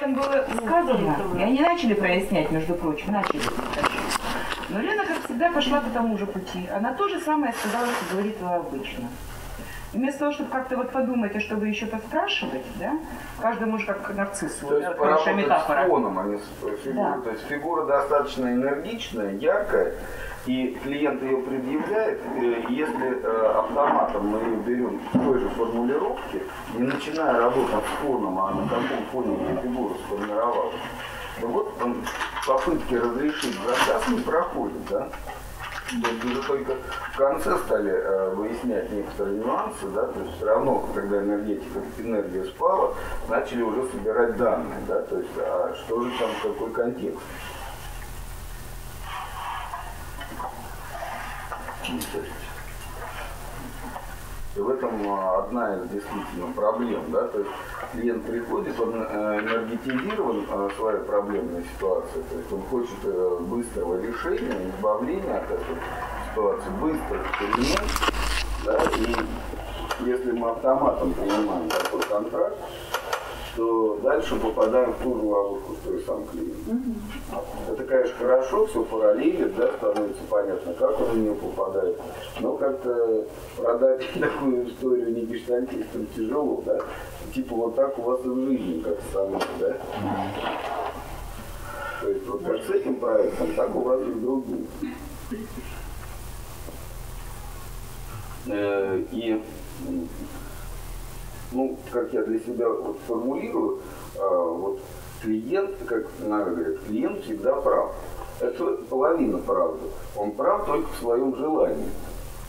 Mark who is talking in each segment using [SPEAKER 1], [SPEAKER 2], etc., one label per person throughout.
[SPEAKER 1] Там было сказано, и они начали прояснять, между прочим, начали. Но Лена, как всегда, пошла по тому же пути. Она то же самое сказала, что говорит обычно. Вместо того, чтобы как-то вот подумать, а чтобы еще поспрашивать, да, каждому же как нарциссу,
[SPEAKER 2] То есть
[SPEAKER 1] хорошая метафора.
[SPEAKER 2] с фоном, а не с фигурой.
[SPEAKER 1] Да.
[SPEAKER 2] То есть фигура достаточно энергичная, яркая, и клиент ее предъявляет, э, если э, автоматом мы ее берем в той же формулировке, не начиная работать с фоном, а на каком фоне эта фигура сформировалась, то вот он, попытки разрешить заказ не проходит, да? То есть уже только в конце стали э, выяснять некоторые нюансы, да, то есть все равно, когда энергетика, энергия спала, начали уже собирать данные, да, то есть, а что же там, какой контекст. Ну, то есть, и в этом а, одна из действительно проблем, да, то есть клиент приходит, он э, энергетизирован э, своей проблемной ситуацией, то есть он хочет э, быстрого решения, избавления от этой ситуации, быстрых перемен, да, и если мы автоматом принимаем такой контракт, то дальше попадаем в ту же ловушку, что и сам клиент. Это, конечно, хорошо, все параллелит, да, становится понятно, как он в нее попадает. Но как-то продать такую историю не гештальтистам тяжело, да. Типа вот так у вас и в жизни, как мной, да. То есть вот как с этим проектом, так у вас и с другим. Э, И ну, как я для себя вот формулирую, а, вот клиент, как надо говорит, клиент всегда прав. Это половина правды. Он прав только в своем желании.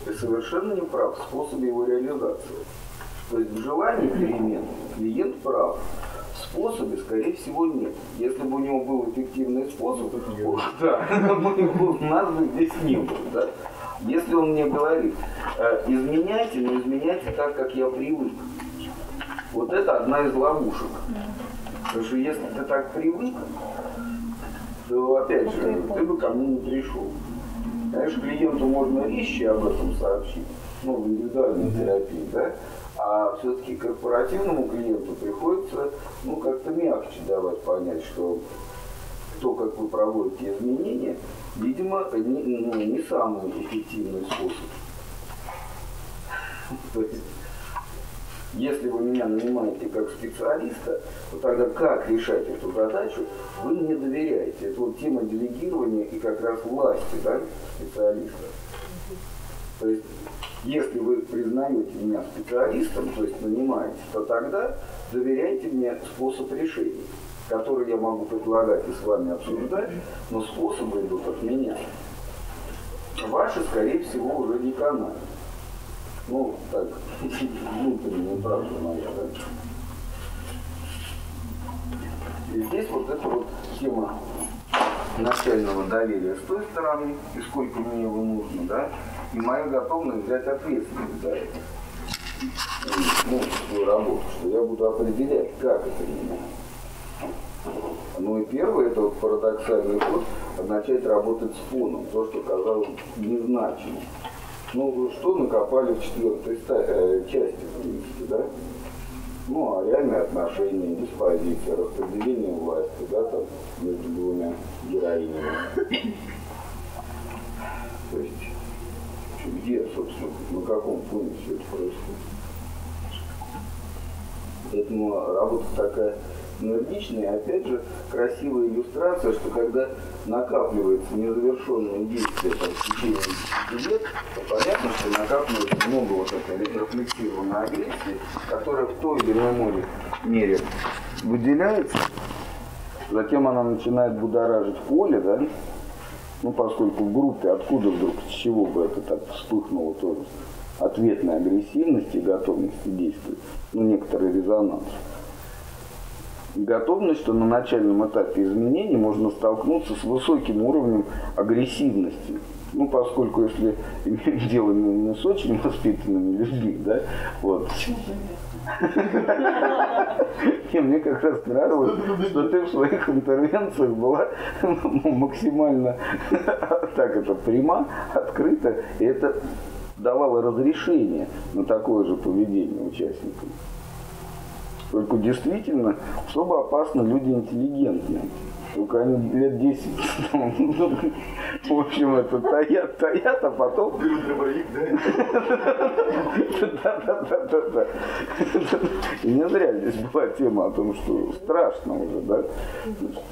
[SPEAKER 2] И совершенно не прав в способе его реализации. То есть в желании перемен клиент прав. В способе, скорее всего, нет. Если бы у него был эффективный способ, да, мы- нас бы здесь не было. Да? Если он мне говорит, э, изменяйте, но изменяйте так, как я привык. Вот это одна из ловушек. Потому что если ты так привык, то опять же, ты бы ко мне не пришел. Конечно, клиенту можно резче об этом сообщить, ну, в индивидуальной терапии, да, а все-таки корпоративному клиенту приходится, ну, как-то мягче давать понять, что то, как вы проводите изменения, видимо, не, ну, не самый эффективный способ. То есть, если вы меня нанимаете как специалиста, то тогда как решать эту задачу, вы мне доверяете. Это вот тема делегирования и как раз власти да, специалиста. То есть, если вы признаете меня специалистом, то есть нанимаете, то тогда доверяйте мне способ решения, который я могу предлагать и с вами обсуждать, но способы идут от меня. Ваши, скорее всего, уже не канают. Ну, так, внутренняя правда моя, да. И здесь вот эта вот тема начального доверия с той стороны, и сколько мне его нужно, да, и моя готовность взять ответственность за это. Ну, свою работу, что я буду определять, как это меня. Ну и первое, это вот парадоксальный ход, начать работать с фоном, то, что казалось незначимым. Ну, что накопали в четвертой э, части, в принципе, да? Ну, а реальные отношения, диспозиция, распределение власти, да, там, между двумя героинями. То есть, где, собственно, на каком фоне все это происходит? Поэтому работа такая энергичная, и опять же, красивая иллюстрация, что когда накапливается незавершенное действие там, в течение 10 лет, понятно, что накапливается много вот этой рефлексированной агрессии, которая в той или иной мере выделяется, затем она начинает будоражить поле, да, ну, поскольку в группе, откуда вдруг, с чего бы это так вспыхнуло тоже, ответной агрессивности и готовности действовать, ну, некоторый резонанс. Готовность, что на начальном этапе изменений можно столкнуться с высоким уровнем агрессивности. Ну, поскольку если иметь дело не, не с очень воспитанными людьми, да, вот. И мне как раз нравилось, что ты в своих интервенциях была ну, максимально так это пряма, открыта, и это давало разрешение на такое же поведение участникам. Только действительно особо опасны люди интеллигентные. Только они лет 10, ну, в общем, это таят, таят, а потом... Да-да-да-да-да. И не зря здесь была тема о том, что страшно уже, да?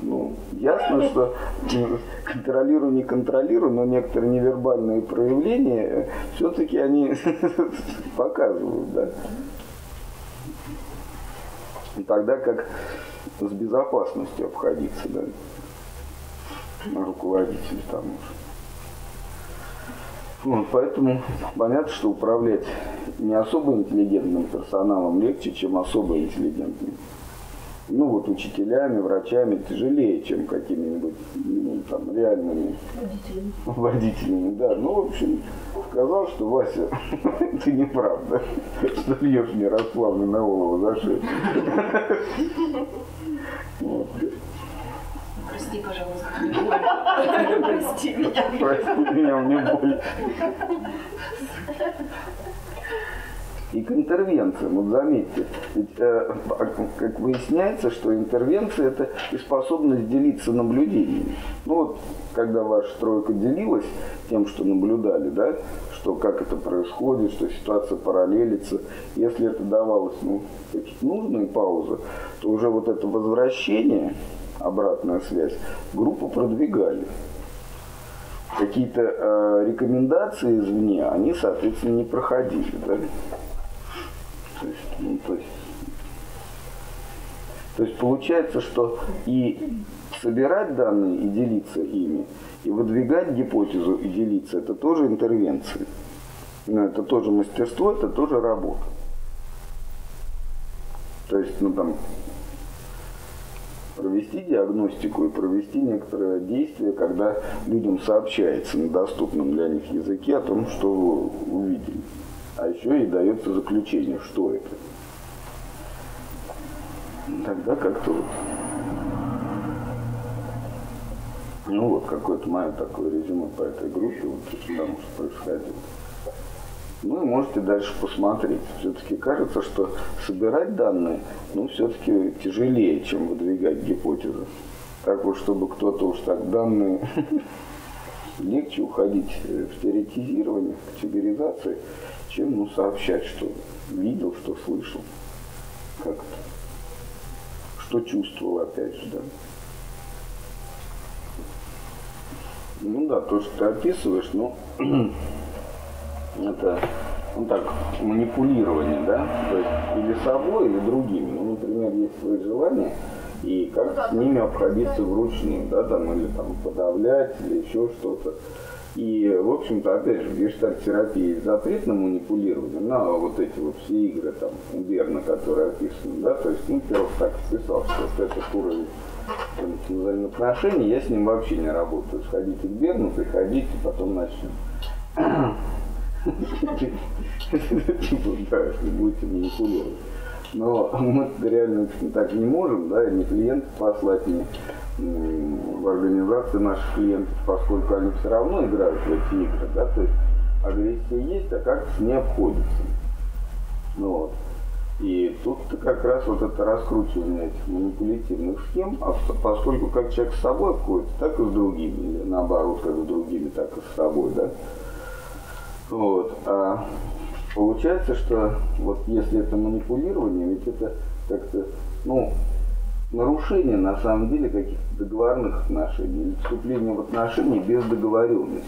[SPEAKER 2] Ну, ясно, что контролирую, не контролирую, но некоторые невербальные проявления все-таки они показывают, да? Тогда как с безопасностью обходиться, да, руководитель там уже. Вот, поэтому понятно, что управлять не особо интеллигентным персоналом легче, чем особо интеллигентным. Ну вот учителями, врачами тяжелее, чем какими-нибудь ну, там реальными водителями. водителями. Да, ну в общем сказал, что Вася, ты не прав, да, что льешь мне расплавленный на голову за шею.
[SPEAKER 3] Прости, пожалуйста. Прости меня.
[SPEAKER 2] Прости меня, мне больно. И к интервенциям, вот заметьте, ведь, э, как выясняется, что интервенция это и способность делиться наблюдениями. Ну вот, когда ваша стройка делилась тем, что наблюдали, да, что как это происходит, что ситуация параллелится. Если это давалось ну, нужные паузы, то уже вот это возвращение, обратная связь, группу продвигали. Какие-то э, рекомендации извне, они, соответственно, не проходили. Да? То есть, ну, то есть, то есть получается, что и собирать данные и делиться ими – и выдвигать гипотезу и делиться, это тоже интервенции. Но это тоже мастерство, это тоже работа. То есть, ну там, провести диагностику и провести некоторые действия, когда людям сообщается на доступном для них языке о том, что увидели. А еще и дается заключение, что это. Тогда как-то вот Ну вот какое-то мое такое резюме по этой группе, вот тому, что происходило. Ну и можете дальше посмотреть. Все-таки кажется, что собирать данные, ну, все-таки тяжелее, чем выдвигать гипотезы. Так вот, чтобы кто-то уж так данные легче уходить в теоретизирование, в категоризации, чем ну, сообщать, что видел, что слышал, как-то, что чувствовал, опять же, да. Ну да, то, что ты описываешь, ну, это, ну так, манипулирование, да, то есть или собой, или другими. Ну, например, есть свои желания, и как с ними обходиться вручную, да, там, или там подавлять, или еще что-то. И, в общем-то, опять же, в гештальт-терапии запрет на манипулирование, на вот эти вот все игры, там, Берна, которые описаны, да, то есть, ну, Перов так писал, что это уровень взаимоотношений, я с ним вообще не работаю. Сходите к Берну, приходите, потом начнем. Типа, да, если будете манипулировать. Но мы реально так не можем, да, ни клиентов послать, в организации наших клиентов, поскольку они все равно играют в эти игры, да, то есть агрессия есть, а как с ней обходится. Ну, вот. И тут как раз вот это раскручивание этих манипулятивных схем, а поскольку как человек с собой обходится, так и с другими, или наоборот, как с другими, так и с собой, да. Вот. А получается, что вот если это манипулирование, ведь это как-то, ну, нарушение на самом деле каких-то договорных отношений, или вступление в отношения без договоренности.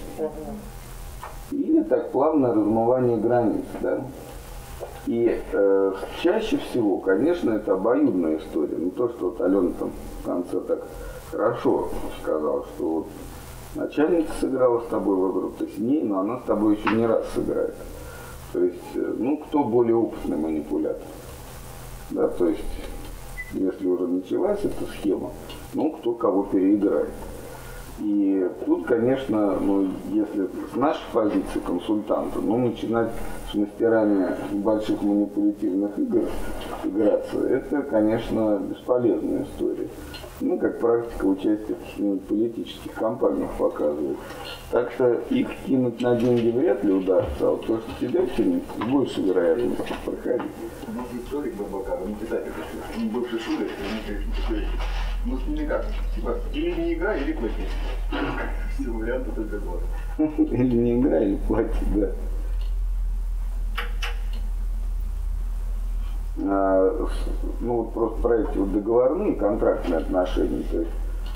[SPEAKER 2] Или так плавное размывание границ, да. И э, чаще всего, конечно, это обоюдная история. Не то, что вот Алена там в конце так хорошо сказала, что вот начальница сыграла с тобой в игру, ты с ней, но она с тобой еще не раз сыграет. То есть, э, ну, кто более опытный манипулятор. Да, то есть, если уже началась эта схема, ну, кто кого переиграет. И тут, конечно, ну, если с нашей позиции консультанта, ну, начинать с мастерами больших манипулятивных игр играться, это, конечно, бесполезная история. Ну, как практика участия в политических кампаниях показывает. Так что их кинуть на деньги вряд ли удастся, а вот то, что тебя кинуть, с большей вероятностью проходить.
[SPEAKER 4] у нас есть Ролик Бабакар, он писатель, он бывший шулер, ну, с ними как, типа, или не игра, или платить. Все варианты только два.
[SPEAKER 2] Или не игра, или платить, да. А, с- ну вот просто про эти вот договорные контрактные отношения. То есть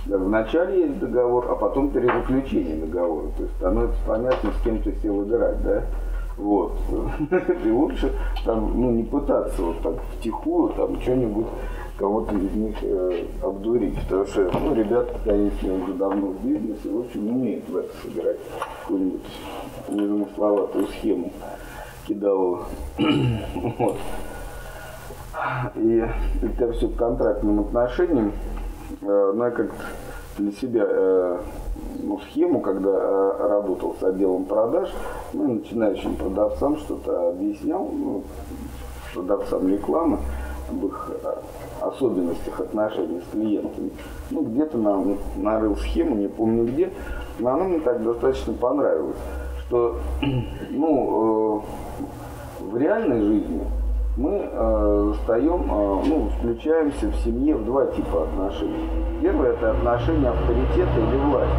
[SPEAKER 2] да, вначале есть договор, а потом перезаключение договора. То есть становится понятно, с кем ты сел играть, да? Вот. И лучше там, ну, не пытаться вот так втихую там что-нибудь кого-то из них э, обдурить. Потому что, ну, ребята, конечно, уже давно в бизнесе, в общем, умеют в это сыграть какую-нибудь незамысловатую схему кидалова. вот. И это все контрактным отношениям, э, ну, я как-то для себя э, ну, схему, когда э, работал с отделом продаж, ну, начинающим продавцам что-то объяснял, ну, продавцам рекламы, об их особенностях отношений с клиентами. Ну, где-то нам нарыл схему, не помню где, но она мне так достаточно понравилась, что, ну, э, в реальной жизни мы э, застаем, э, ну, включаемся в семье в два типа отношений. Первое это отношения авторитета или власти,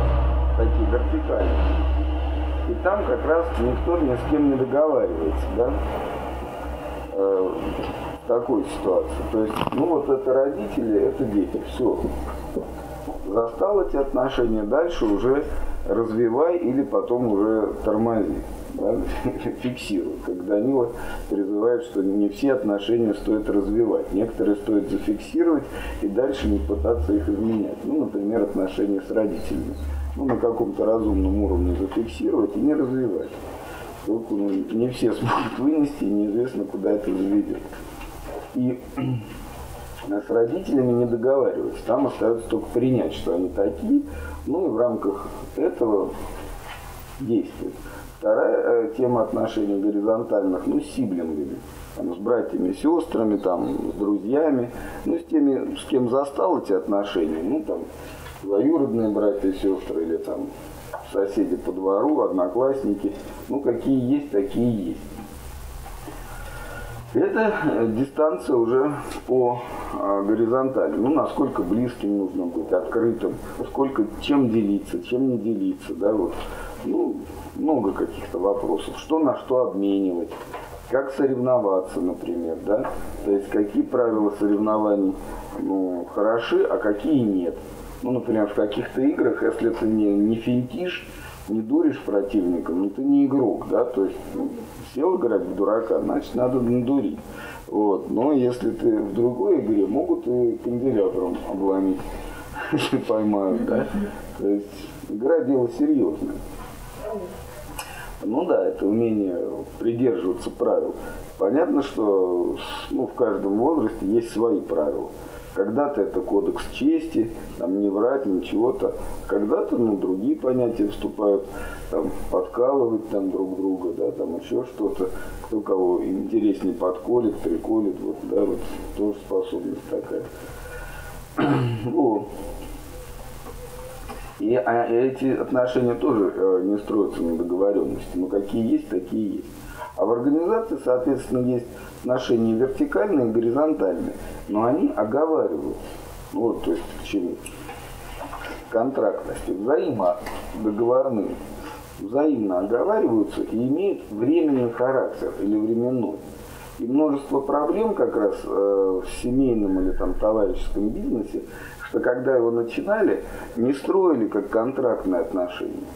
[SPEAKER 2] такие вертикальные. И там как раз никто ни с кем не договаривается, да, э, в такой ситуации. То есть, ну вот это родители, это дети, все. Застал эти отношения, дальше уже развивай или потом уже тормози, да, фиксируй. Когда они вот призывают, что не все отношения стоит развивать. Некоторые стоит зафиксировать и дальше не пытаться их изменять. Ну, например, отношения с родителями. Ну, на каком-то разумном уровне зафиксировать и не развивать. Только ну, не все смогут вынести, и неизвестно, куда это заведет. И с родителями не договариваться. Там остается только принять, что они такие, ну и в рамках этого действовать. Вторая э, тема отношений горизонтальных, ну, с сиблингами. Там, с братьями, сестрами, там, с друзьями, ну, с теми, с кем застал эти отношения, ну, там, двоюродные братья сестры, или там соседи по двору, одноклассники, ну, какие есть, такие есть. Это э, дистанция уже по а, горизонтали. Ну, насколько близким нужно быть, открытым, сколько, чем делиться, чем не делиться, да, вот. Ну, много каких-то вопросов. Что на что обменивать, как соревноваться, например, да. То есть, какие правила соревнований ну, хороши, а какие нет. Ну, например, в каких-то играх, если ты не, не финтишь, не дуришь противника, ну ты не игрок, да, то есть ну, сел играть в дурака, значит надо надурить. Вот. Но если ты в другой игре, могут и канделябром обломить, если поймают, да. То есть игра дело серьезное. Ну да, это умение придерживаться правил. Понятно, что ну, в каждом возрасте есть свои правила. Когда-то это кодекс чести, там не врать, ничего-то. Когда-то, ну, другие понятия вступают, там, подкалывать там друг друга, да, там еще что-то. Кто кого интереснее подколет, приколит, вот, да, вот тоже способность такая. О. И а, эти отношения тоже э, не строятся на договоренности. Но какие есть, такие есть. А в организации, соответственно, есть отношения вертикальные и горизонтальные, но они оговаривают. Вот, то есть к чему? Контрактности, взаимодоговорные, взаимно оговариваются и имеют временный характер или временной. И множество проблем как раз э, в семейном или там товарищеском бизнесе, что когда его начинали, не строили как контрактные отношения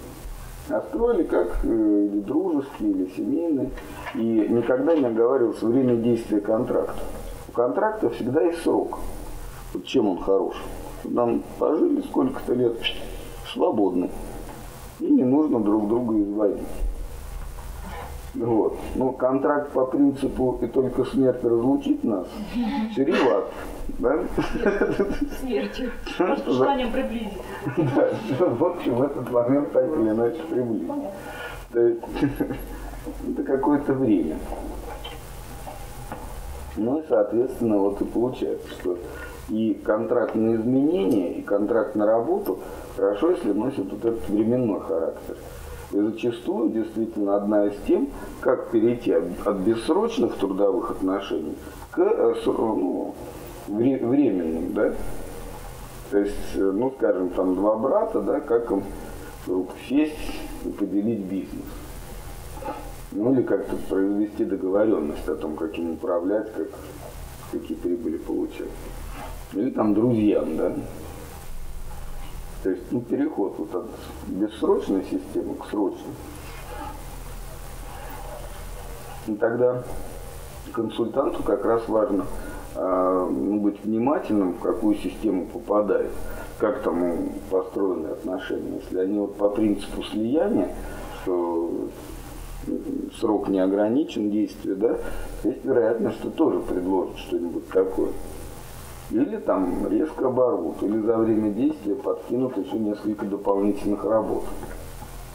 [SPEAKER 2] а строили как э, дружеские, или семейные. И никогда не оговаривался время действия контракта. У контракта всегда есть срок. Вот чем он хорош? Нам пожили сколько-то лет свободно. И не нужно друг друга изводить. Вот. Но контракт по принципу и только смерть разлучит нас, чреват. Да?
[SPEAKER 3] Смертью.
[SPEAKER 2] За-
[SPEAKER 3] желанием приблизиться.
[SPEAKER 2] Да, в общем, в этот момент так или иначе приблизить. То есть, это какое-то время. Ну и, соответственно, вот и получается, что и контракт на изменения, и контракт на работу хорошо, если носит вот этот временной характер. И зачастую действительно одна из тем, как перейти от, бессрочных трудовых отношений к э, с- ну, вре- временным, да? То есть, э, ну, скажем, там два брата, да, как им вдруг сесть и поделить бизнес. Ну или как-то произвести договоренность о том, как им управлять, как, какие прибыли получать. Или там друзьям, да. То есть, ну, переход вот от бессрочной системы к срочной. И тогда консультанту как раз важно ну, быть внимательным, в какую систему попадает, как там построены отношения. Если они вот по принципу слияния, что срок не ограничен действия, да, есть вероятность, что тоже предложат что-нибудь такое. Или там резко оборвут, или за время действия подкинут еще несколько дополнительных работ.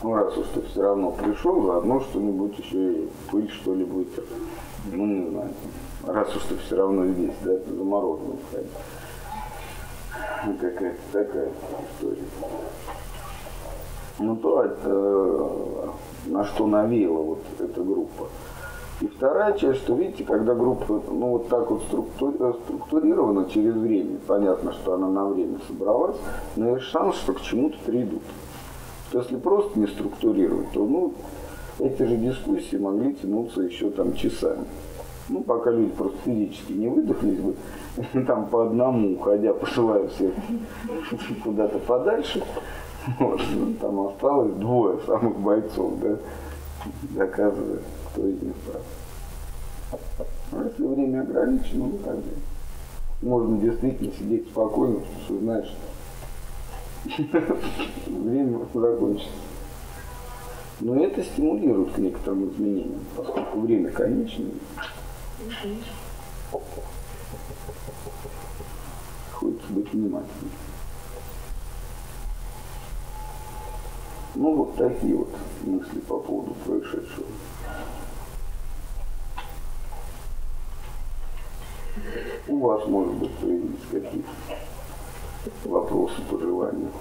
[SPEAKER 2] Ну, раз уж ты все равно пришел, заодно что-нибудь еще и пыль, что ли, будет. Ну, не знаю. Раз уж ты все равно здесь, да, это замороженный ходить. Ну, какая-то такая история. Ну, то, это, на что навеяла вот эта группа. И вторая часть, что видите, когда группа ну, вот так вот э, структурирована через время, понятно, что она на время собралась, но есть шанс, что к чему-то придут. То Если просто не структурировать, то ну, эти же дискуссии могли тянуться еще там часами. Ну, пока люди просто физически не выдохлись бы, там по одному, уходя, посылая всех куда-то подальше, вот, ну, там осталось двое самых бойцов, да, доказывая, кто из них прав. А если время ограничено, ну тогда можно действительно сидеть спокойно, потому что знаешь, время закончится. Но это стимулирует к некоторым изменениям, поскольку время конечное. Хочется быть внимательным. Ну, вот такие вот мысли по поводу происшедшего. У вас, может быть, появились какие-то вопросы, пожелания.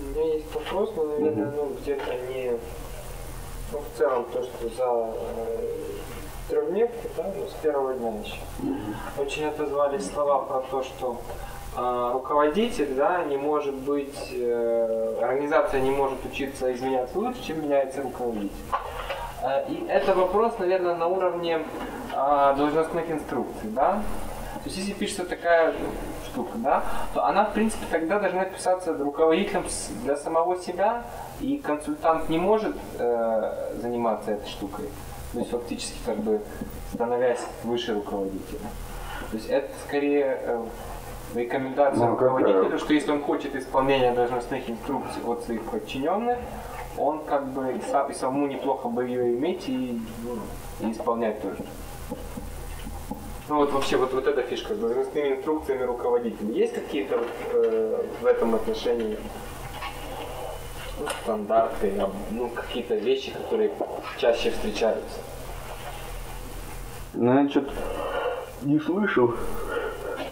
[SPEAKER 5] У меня есть вопрос, но, наверное, ну, где-то не... Ну, в целом, то, что за э, трехдневку, да, ну, с первого дня еще. Очень отозвались слова про то, что э, руководитель, да, не может быть, э, организация не может учиться изменяться лучше, чем меняется руководитель. Э, И это вопрос, наверное, на уровне а, должностных инструкций, да? То есть если пишется такая штука, да, то она, в принципе, тогда должна писаться руководителем для самого себя, и консультант не может э, заниматься этой штукой. То есть фактически как бы становясь выше руководителя. То есть это скорее э, рекомендация
[SPEAKER 2] Ну,
[SPEAKER 5] руководителю, что если он хочет исполнения должностных инструкций от своих подчиненных, он как бы и, сам, и самому неплохо бы ее иметь и, ну, и исполнять тоже. Ну вот вообще вот, вот эта фишка с должностными инструкциями руководителя. Есть какие-то вот, э, в этом отношении ну, стандарты, а, ну какие-то вещи, которые чаще встречаются?
[SPEAKER 2] Значит, не слышал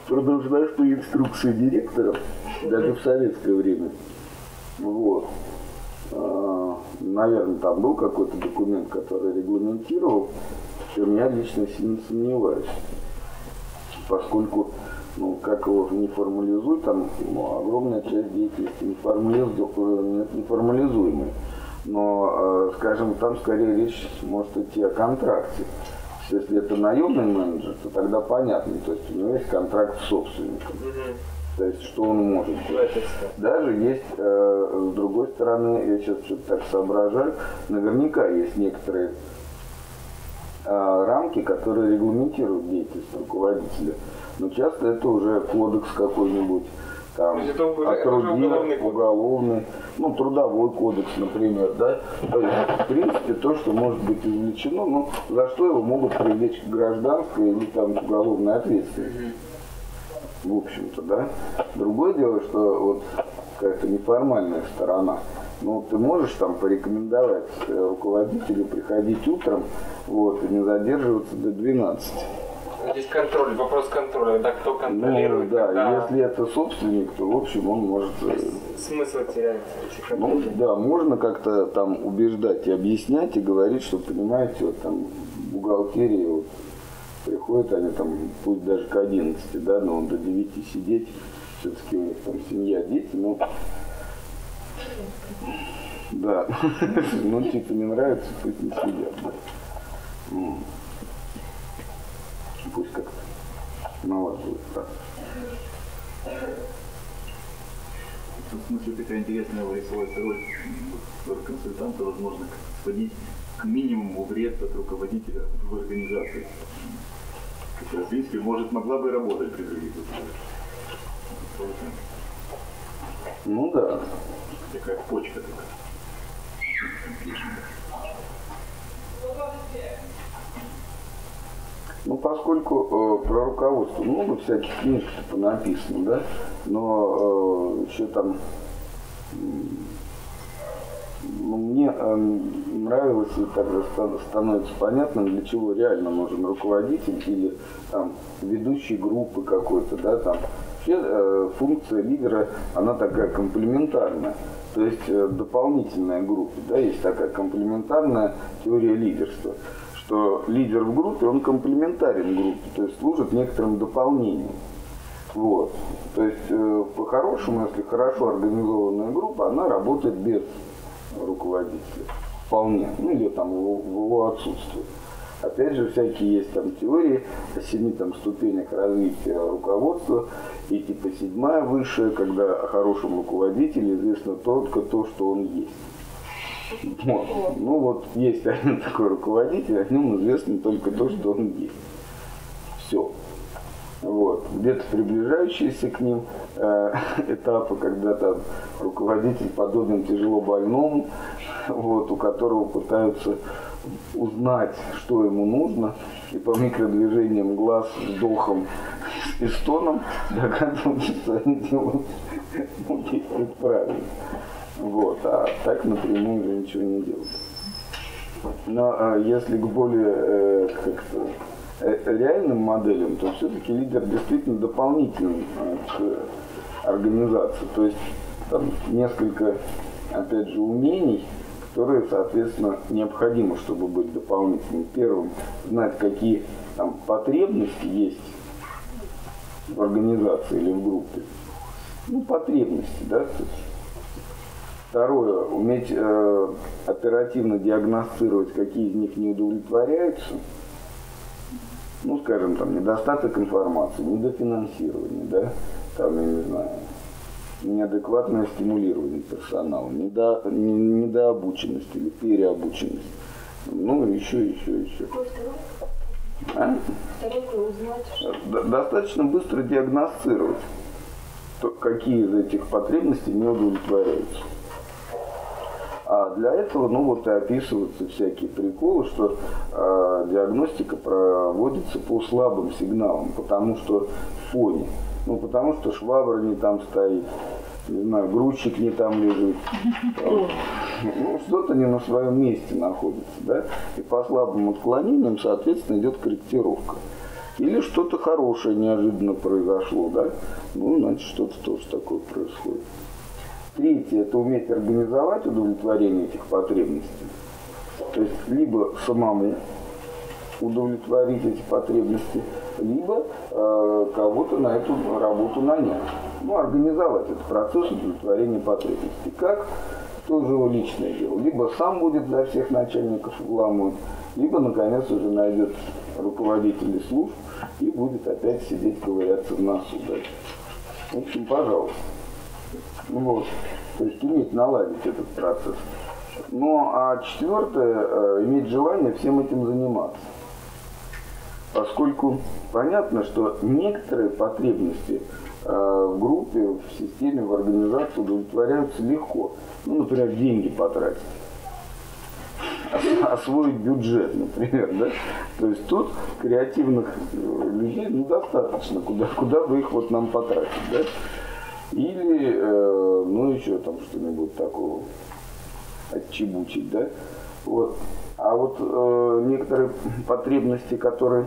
[SPEAKER 2] про должностные инструкции директора даже в советское время. Вот. Наверное, там был какой-то документ, который регламентировал, в чем я лично сильно сомневаюсь. Поскольку, ну, как его не формализуй, там ну, огромная часть деятельности не, формализу- э, не- не формализуемая. Но, э, скажем, там скорее речь может идти о контракте. Если это наемный менеджер, то тогда понятно, то есть у него есть контракт с собственником. То есть что он может делать. Даже есть, э, с другой стороны, я сейчас что-то так соображаю, наверняка есть некоторые э, рамки, которые регламентируют деятельность руководителя. Но часто это уже кодекс какой-нибудь, там,
[SPEAKER 5] это уже-
[SPEAKER 2] о
[SPEAKER 5] это уже
[SPEAKER 2] труде,
[SPEAKER 5] уголовный кодекс.
[SPEAKER 2] уголовный, ну, трудовой кодекс, например, да. То есть, в принципе, то, что может быть извлечено, ну, за что его могут привлечь к гражданской или там к уголовной ответственности. В общем-то, да. Другое дело, что вот какая-то неформальная сторона. Ну, ты можешь там порекомендовать э, руководителю приходить утром, вот, и не задерживаться до 12.
[SPEAKER 5] Здесь контроль, вопрос контроля, да, кто
[SPEAKER 2] Ну,
[SPEAKER 5] контролирует,
[SPEAKER 2] да,
[SPEAKER 5] когда
[SPEAKER 2] если это собственник, то, в общем, он может... э,
[SPEAKER 5] смысл теряется,
[SPEAKER 2] Ну, да, можно как-то там убеждать и объяснять, и говорить, что, понимаете, вот там бухгалтерии вот, приходят они там, пусть даже к 11, да, но до 9 сидеть, все-таки у них там семья, дети, ну, да, ну, типа, не нравится, пусть не сидят, да. Пусть как-то налаживают процесс.
[SPEAKER 4] В смысле такая интересная вырисовывается роль консультанта, возможно, сводить к минимуму вред от руководителя в организации. В принципе, может, могла бы работать при других условиях.
[SPEAKER 2] Ну да,
[SPEAKER 4] Такая почка такая.
[SPEAKER 2] Ну, поскольку э, про руководство много всяких книжек написано, да, но э, еще там мне э, нравилось и ста- становится понятным, для чего реально нужен руководитель или там ведущий группы какой-то, да, там. Вообще э, функция лидера, она такая комплементарная, то есть э, дополнительная группа, да, есть такая комплементарная теория лидерства что лидер в группе, он комплементарен группе, то есть служит некоторым дополнением. Вот. То есть, э, по-хорошему, если хорошо организованная группа, она работает без руководителя. Вполне. Ну, или там его, в его отсутствие. Опять же, всякие есть там теории о семи там ступенях развития руководства. И типа седьмая высшая, когда о хорошем руководителе известно только то, что он есть. Вот. Ну вот есть один такой руководитель, о нем известно только то, что он есть. Все. Вот. Где-то приближающиеся к ним э, этапы, когда там руководитель подобен тяжело больному, вот, у которого пытаются узнать, что ему нужно, и по микродвижениям глаз, вдохом и стоном догадываются, что они делают правильно. Вот, а так напрямую уже ничего не делают. Но а, если к более э, как-то э, реальным моделям, то все-таки лидер действительно дополнительный э, к организации. То есть там несколько, опять же, умений, которые, соответственно, необходимы, чтобы быть дополнительным. Первым, знать, какие там потребности есть в организации или в группе. Ну, потребности, да, то есть Второе, уметь э, оперативно диагностировать, какие из них не удовлетворяются. Ну, скажем, там, недостаток информации, недофинансирование, да, там, я не знаю, неадекватное стимулирование персонала, недо, не- недообученность или переобученность. Ну, еще, еще, еще. А? Достаточно быстро диагностировать, то, какие из этих потребностей не удовлетворяются. А для этого, ну вот и описываются всякие приколы, что э, диагностика проводится по слабым сигналам, потому что в фоне. Ну потому что швабра не там стоит, не знаю, грузчик не там лежит. Ну, что-то не на своем месте находится, да? И по слабым отклонениям, соответственно, идет корректировка. Или что-то хорошее неожиданно произошло, да? Ну, значит, что-то тоже такое происходит. Третье – это уметь организовать удовлетворение этих потребностей. То есть, либо самому удовлетворить эти потребности, либо э, кого-то на эту работу нанять. Ну, организовать этот процесс удовлетворения потребностей. Как? Тоже его личное дело. Либо сам будет для всех начальников вламывать, либо, наконец, уже найдет руководителей служб и будет опять сидеть, ковыряться в носу. Да. В общем, пожалуйста. Ну Вот. То есть уметь наладить этот процесс. Ну, а четвертое, э, иметь желание всем этим заниматься. Поскольку понятно, что некоторые потребности э, в группе, в системе, в организации удовлетворяются легко. Ну, например, деньги потратить. Ос- Освоить бюджет, например, да? То есть тут креативных э, людей ну, достаточно, куда, куда бы их вот нам потратить, да? Или, э, ну, еще там что-нибудь такого отчебучить, да? Вот. А вот э, некоторые потребности, которые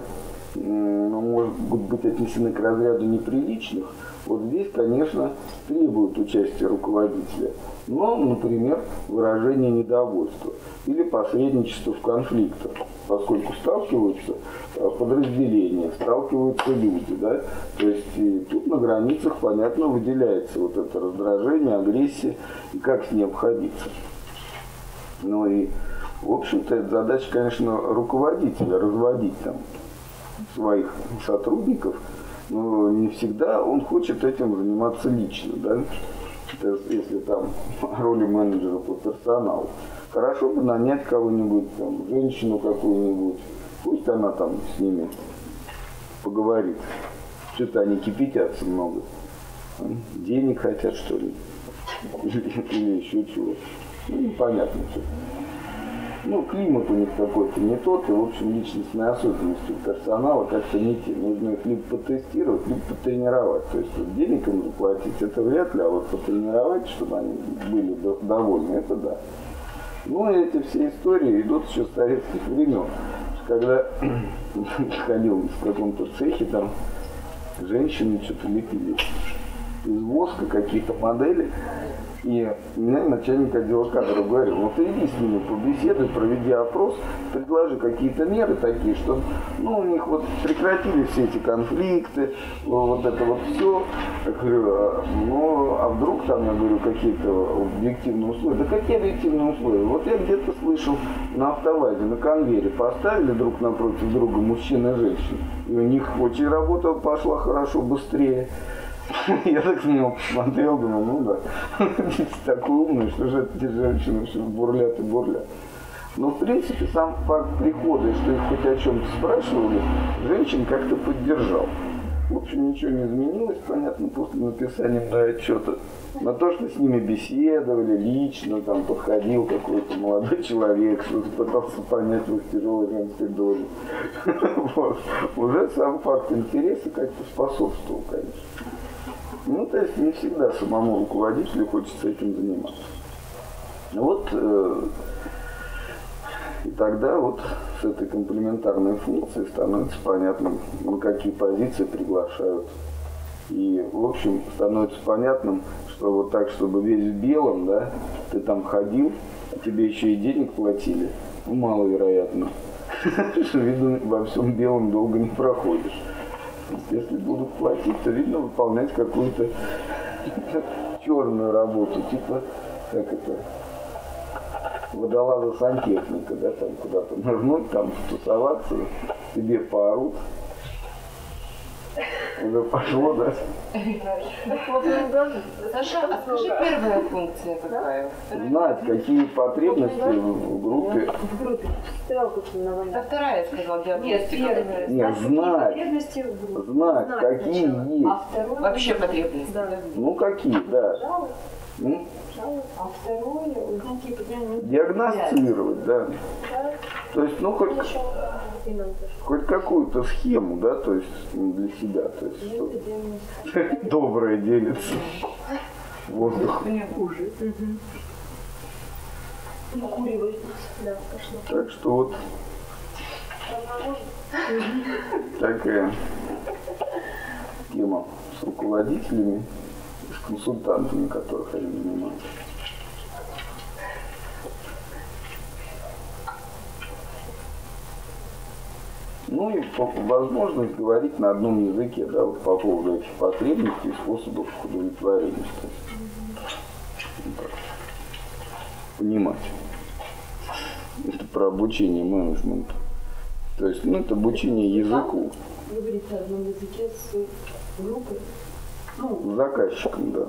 [SPEAKER 2] м, могут быть отнесены к разряду неприличных, вот здесь, конечно, требуют участия руководителя. Но, например, выражение недовольства или посредничество в конфликтах, поскольку сталкиваются э, подразделения, сталкиваются люди, да, то есть и тут на границах, понятно, выделяется вот это раздражение, агрессия и как с ней обходиться. Ну и, в общем-то, это задача, конечно, руководителя разводить там своих сотрудников, но не всегда он хочет этим заниматься лично, да, если там роли менеджера по персоналу. Хорошо бы нанять кого-нибудь, там, женщину какую-нибудь, пусть она там с ними поговорит. Что-то они кипятятся много. Денег хотят, что ли? Или, еще чего. Ну, непонятно что. Ну, климат у них какой-то не тот, и, в общем, личностные особенности персонала как-то не те. Нужно их либо потестировать, либо потренировать. То есть вот денег им заплатить, это вряд ли, а вот потренировать, чтобы они были до- довольны, это да. Ну, эти все истории идут еще с советских времен. Когда ходил в каком-то цехе, там женщины что-то лепили из воска какие-то модели. И мне начальник отдела кадров говорил, ты иди с ними побеседуй, проведи опрос, предложи какие-то меры такие, чтобы ну, у них вот прекратили все эти конфликты, вот это вот все. Я говорю, «А, ну а вдруг там, я говорю, какие-то объективные условия? Да какие объективные условия? Вот я где-то слышал на автовазе, на конвейере поставили друг напротив друга мужчина и женщина. И у них очень работа пошла хорошо, быстрее. Я так на него посмотрел, думаю, ну да, такой умный, что же эти женщины все бурлят и бурлят. Но в принципе сам факт прихода, и что их хоть о чем-то спрашивали, женщин как-то поддержал. В общем, ничего не изменилось, понятно, после написания да, отчета. На то, что с ними беседовали лично, там подходил какой-то молодой человек, что-то пытался понять в их тяжелой женской доле. Вот. Уже сам факт интереса как-то способствовал, конечно. Ну, то есть не всегда самому руководителю хочется этим заниматься. Вот э, и тогда вот с этой комплементарной функцией становится понятным, на какие позиции приглашают. И, в общем, становится понятным, что вот так, чтобы весь в белом, да, ты там ходил, а тебе еще и денег платили, ну, маловероятно. Что, видно, во всем белом долго не проходишь. Если будут платить, то, видно, выполнять какую-то черную работу, типа, как это, водолаза сантехника, да, там куда-то нырнуть, там тусоваться, тебе поорут. Уже пошло, да?
[SPEAKER 1] Саша, а скажи первая функция какая?
[SPEAKER 2] Знать, какие потребности в группе.
[SPEAKER 3] В группе.
[SPEAKER 1] Да вторая, я сказала, диагностика.
[SPEAKER 3] первая.
[SPEAKER 2] Нет, знать. Знать, какие есть.
[SPEAKER 3] А.
[SPEAKER 1] Вообще потребности.
[SPEAKER 3] Да.
[SPEAKER 2] Ну, какие, да. Ну.
[SPEAKER 3] А какие потребности.
[SPEAKER 2] диагностировать, да.
[SPEAKER 3] Да.
[SPEAKER 2] То есть, ну, хоть, Хоть какую-то схему, да, то есть для себя, то есть, что доброе делится. Воздух.
[SPEAKER 3] Укуривает. Да, пошло.
[SPEAKER 2] Так что вот такая тема с руководителями, с консультантами, которых они занимаются. Ну и возможность говорить на одном языке, да, вот по поводу этих потребностей и способов их удовлетворения. так, Понимать. Это про обучение менеджменту. То есть, ну, это обучение языку.
[SPEAKER 3] Говорить на одном языке с группой. Ну,
[SPEAKER 2] С заказчиком, да.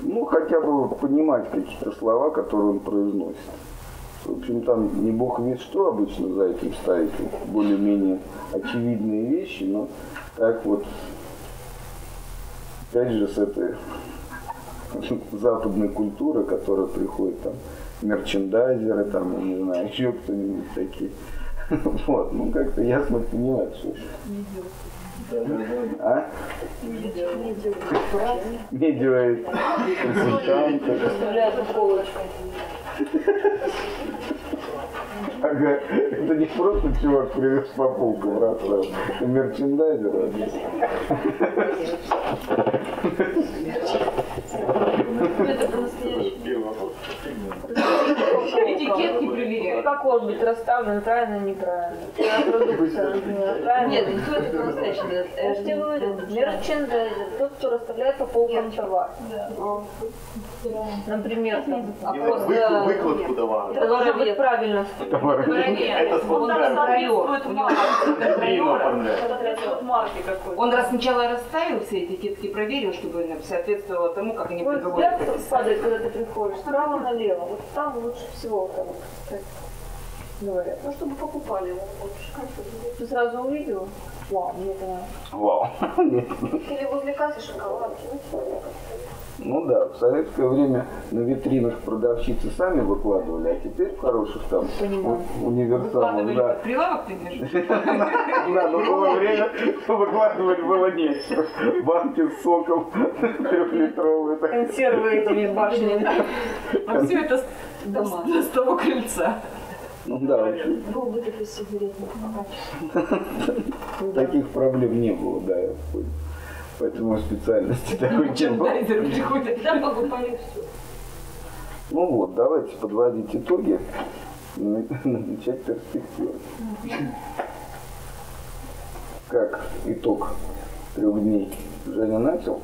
[SPEAKER 2] Ну, хотя бы понимать какие-то слова, которые он произносит. В общем, там не бог весь что обычно за этим стоит, более-менее очевидные вещи, но так вот, опять же, с этой западной культуры, которая приходит там, мерчендайзеры, там, не знаю, еще кто-нибудь такие. Вот, ну как-то ясно понимать, что а? Медиа консультанты. Ага. Это не просто чувак привез по полкам раз раз. Это мерчендайзер.
[SPEAKER 1] Этикетки проверяют.
[SPEAKER 6] Как он быть расставлен правильно, неправильно? Продукция правильно?
[SPEAKER 3] Нет, ну кто это по-настоящему?
[SPEAKER 6] Я же тебе говорю, мерчендайзер, тот, кто расставляет по полкам товар. Например, а
[SPEAKER 4] выкладку товара.
[SPEAKER 6] это должно быть правильно.
[SPEAKER 4] Это
[SPEAKER 1] контролера.
[SPEAKER 4] оформлять.
[SPEAKER 1] Он раз сначала расставил все этикетки, проверил, чтобы она соответствовала тому, как они приговорят.
[SPEAKER 6] взгляд падает, когда ты приходишь, справа налево. Вот там лучше всего там, так говорят.
[SPEAKER 3] Ну, чтобы покупали его лучше.
[SPEAKER 6] Ты сразу увидела? Вау, мне это.
[SPEAKER 2] Вау.
[SPEAKER 3] Или возле кассы шоколадки.
[SPEAKER 2] Ну да, в советское время на витринах продавщицы сами выкладывали, а теперь в хороших там
[SPEAKER 6] Понимаю.
[SPEAKER 2] у- универсамах,
[SPEAKER 1] Выкладывали
[SPEAKER 2] да.
[SPEAKER 1] прилавок, ты?
[SPEAKER 2] Да, но было время, выкладывать было нечего. Банки с соком трехлитровые.
[SPEAKER 6] Консервы этими башнями.
[SPEAKER 1] А все это с, того крыльца.
[SPEAKER 2] Ну да, в общем,
[SPEAKER 3] Был бы такой сигаретный
[SPEAKER 2] таких проблем не было, да, я понял. Поэтому специальности такой не было.
[SPEAKER 1] Приходит.
[SPEAKER 3] Да, покупали все.
[SPEAKER 2] Ну вот, давайте подводить итоги, на- намечать перспективы. Как итог трех дней Женя начал?